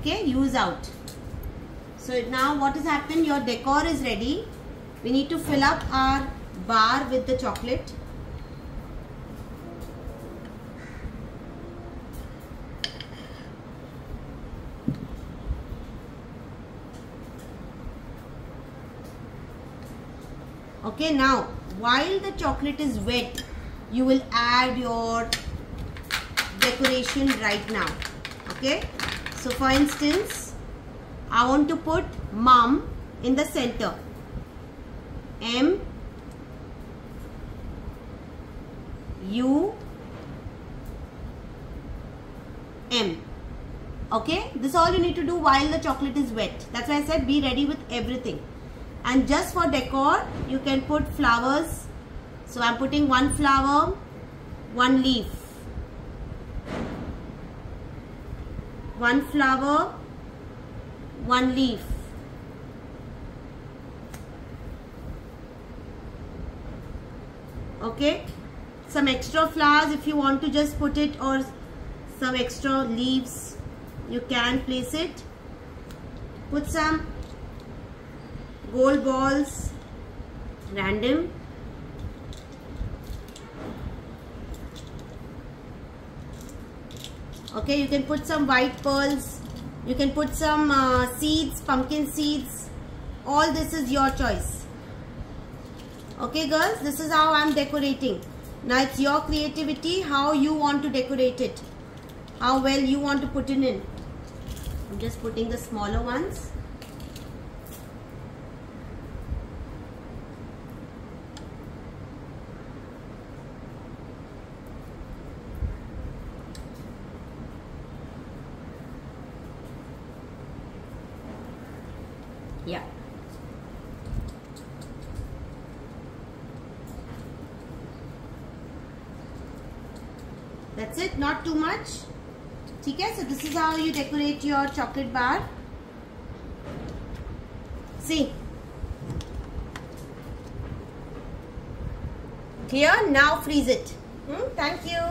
okay use out. So now what has happened? Your decor is ready. We need to fill up our bar with the chocolate. Okay now while the chocolate is wet you will add your decoration right now. Okay so for instance I want to put mom in the center. M U M. Okay? This all you need to do while the chocolate is wet. That's why I said be ready with everything. And just for decor you can put flowers. So I'm putting one flower one leaf one flower one leaf. Okay? Some extra flowers if you want to just put it or some extra leaves you can place it. Put some gold balls random okay you can put some white pearls. You can put some uh, seeds pumpkin seeds. All this is your choice. Okay girls this is how I'm decorating. Now it's your creativity how you want to decorate it. How well you want to put it in. I'm just putting the smaller ones yeah that's it not too much ठीक है so this is how you decorate your chocolate bar see clear now freeze it hmm? thank you